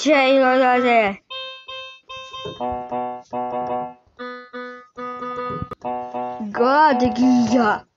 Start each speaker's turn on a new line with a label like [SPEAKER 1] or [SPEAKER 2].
[SPEAKER 1] Ceylanade. Gadgia.